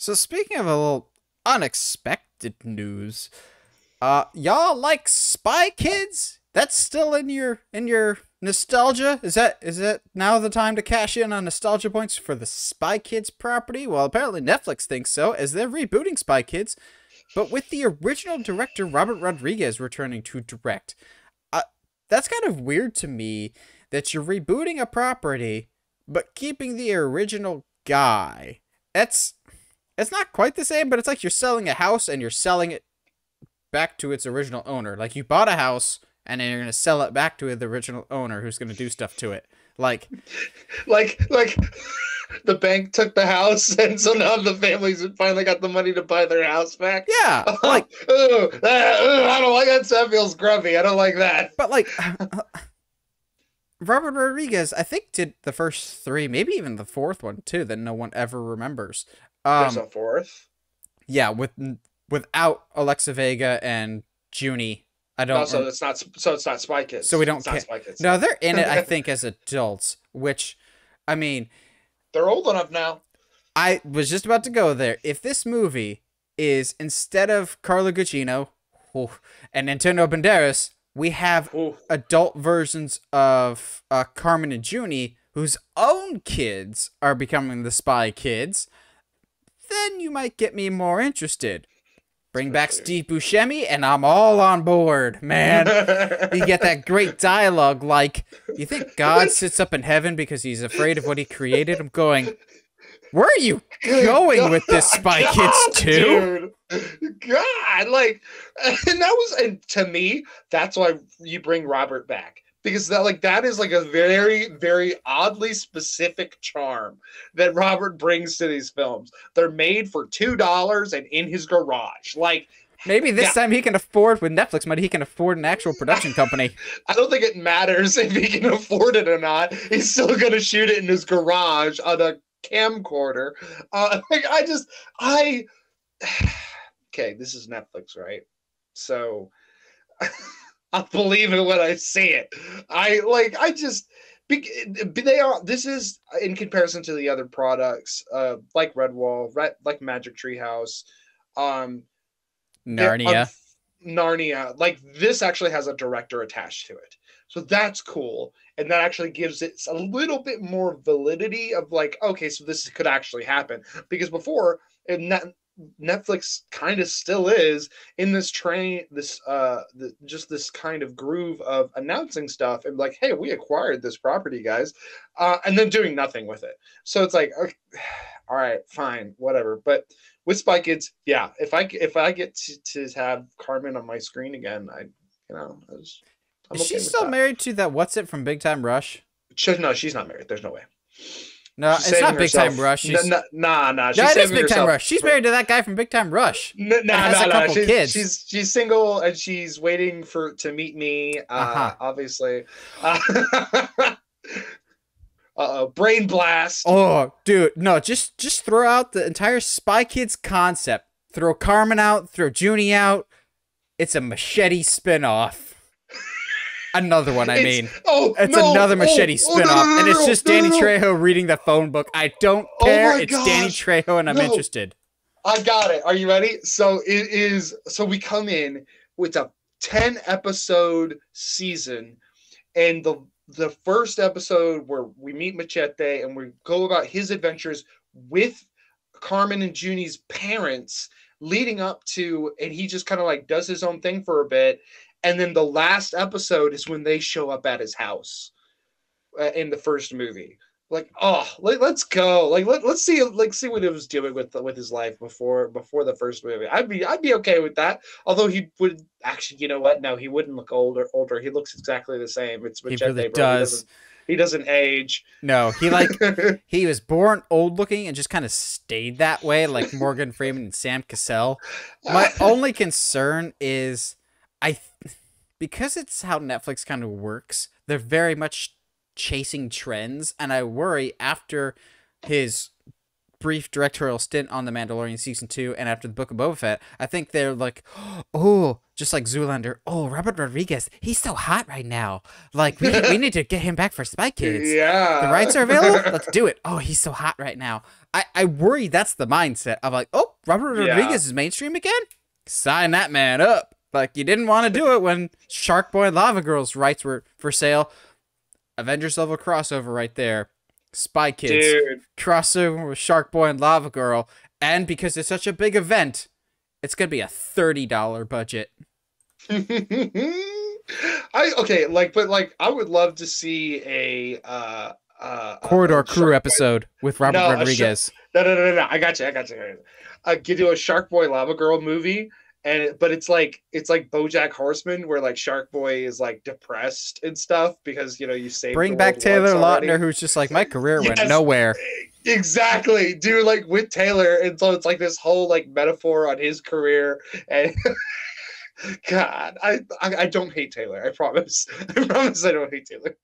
So speaking of a little unexpected news, uh, y'all like Spy Kids? That's still in your in your nostalgia. Is that is that now the time to cash in on nostalgia points for the Spy Kids property? Well, apparently Netflix thinks so, as they're rebooting Spy Kids, but with the original director Robert Rodriguez returning to direct. Uh, that's kind of weird to me that you're rebooting a property but keeping the original guy. That's it's not quite the same, but it's like you're selling a house and you're selling it back to its original owner. Like you bought a house and then you're gonna sell it back to the original owner who's gonna do stuff to it. Like, like, like the bank took the house, and so now the families finally got the money to buy their house back. Yeah, oh, like, oh, I don't like that. That feels grubby. I don't like that. But like. Robert Rodriguez, I think, did the first three, maybe even the fourth one too, that no one ever remembers. Um, There's a fourth. Yeah, with without Alexa Vega and Junie. I don't. No, so it's not. So it's not Spy Kids. So we don't. Ca- no, they're in it. I think as adults, which, I mean, they're old enough now. I was just about to go there. If this movie is instead of Carla Gugino oh, and Antonio Banderas, we have Ooh. adult versions of uh, Carmen and Junie whose own kids are becoming the spy kids, then you might get me more interested. Bring back Steve Buscemi, and I'm all on board, man. you get that great dialogue like, you think God sits up in heaven because he's afraid of what he created? I'm going, where are you going with this Spy God, Kids 2? God, like, and that was, and to me, that's why you bring Robert back because that like that is like a very very oddly specific charm that Robert brings to these films. They're made for two dollars and in his garage. Like maybe this yeah. time he can afford with Netflix money he can afford an actual production company. I don't think it matters if he can afford it or not. He's still gonna shoot it in his garage on a camcorder. Uh, like I just I okay, this is Netflix, right? So I'll believe it when I see it. I like I just they are this is in comparison to the other products uh like Redwall, Red, like Magic Tree House, um Narnia. Narnia. Like this actually has a director attached to it. So that's cool. And that actually gives it a little bit more validity of like, okay, so this could actually happen. Because before, and that Netflix kind of still is in this train, this uh, the, just this kind of groove of announcing stuff and like, hey, we acquired this property, guys, uh, and then doing nothing with it. So it's like, okay, all right, fine, whatever. But with Spy Kids, yeah, if I if I get to, to have Carmen on my screen again, I, you know, I was, is okay she still that. married to that? What's it from Big Time Rush? She, no, she's not married. There's no way. No, she's it's not Big Time Rush. She's... Nah, nah, nah. She's no, it is Big Time Rush. She's married to that guy from Big Time Rush. Nah, has nah, a couple nah. She's, kids. She's she's single and she's waiting for to meet me. Uh, uh-huh. Obviously. Uh oh, brain blast. Oh, dude, no, just just throw out the entire Spy Kids concept. Throw Carmen out. Throw Junie out. It's a machete spinoff. Another one, I it's, mean. Oh, it's no, another oh, machete oh, spinoff, no, no, and it's just Danny Trejo reading the phone book. I don't oh care. Oh it's gosh. Danny Trejo, and I'm interested. I got it. Are you ready? So it is. So we come in with a ten episode season, and the the first episode where we meet Machete and we go about his adventures with Carmen and Junie's parents leading up to and he just kind of like does his own thing for a bit and then the last episode is when they show up at his house uh, in the first movie. Like oh let, us go. Like let, let's see like see what he was doing with with his life before before the first movie. I'd be i'd be okay with that. Although he would actually you know what? No he wouldn't look older older. He looks exactly the same. It's he really does he doesn't, he doesn't age. No he like he was born old looking and just kind of stayed that way like morgan freeman and sam cassell. My only concern is i because it's how Netflix kind of works, they're very much chasing trends, and I worry after his brief directorial stint on The Mandalorian season two and after the Book of Boba Fett, I think they're like, oh, just like Zoolander. Oh, Robert Rodriguez, he's so hot right now. Like we we need to get him back for Spy Kids. Yeah. The rights are available. Let's do it. Oh, he's so hot right now. I I worry that's the mindset of like, oh, Robert Yeah. Rodriguez is mainstream again. Sign that man up. Like you didn't want to do it when Shark Boy and Lava Girls rights were for sale. Avengers level crossover right there. Spy Kids Dude. crossover with Shark Boy and Lava Girl, and because it's such a big event, it's gonna be a thirty dollar budget. I okay, like, but like, I would love to see a uh, uh, Corridor Crew Shark Boy- episode with Robert No, Rodriguez. No, no, no, no, no. I got you. I got you. I got you. Uh, give you a Shark Boy Lava Girl movie, and but it's like it's like BoJack Horseman, where like Shark Boy is like depressed and stuff because you know you saved. Bring back Taylor. Lautner, who's just like my career went Yes. nowhere. Exactly, dude. Like with Taylor, and so it's like this whole like metaphor on his career, and God, I, I I don't hate Taylor. I promise. I promise I don't hate Taylor.